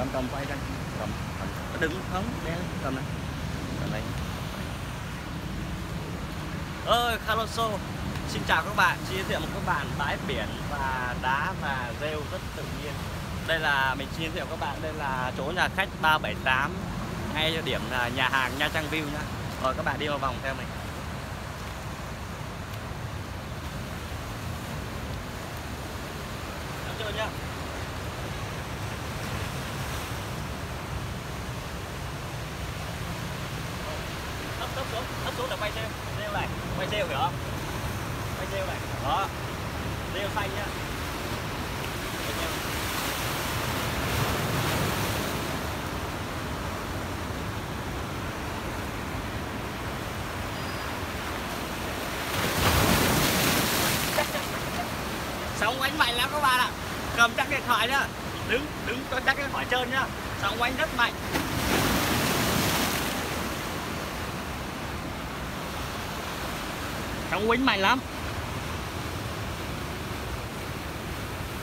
cầm cầm quay ra. Cầm cầm đứng không? Đeo cầm này. Cầm này. Ơi Carloso xin chào các bạn. Chia sẻ một các bạn bãi biển và đá và rêu rất tự nhiên. Đây là, mình chia sẻ các bạn, đây là chỗ nhà khách 378 ngay điểm là nhà hàng Nha Trang View nhá. Rồi các bạn đi vào vòng theo mình. Xuống thấp xuống là quay rêu rêu này, quay rêu hiểu không? Quay rêu này, đó. Rêu xanh nhá. Quay sóng quánh mạnh lắm các bạn ạ. Cầm chắc điện thoại nhá. Đứng đứng cho chắc cái khỏi trơn nhá. Sóng quánh rất mạnh. Sóng quýnh mày lắm.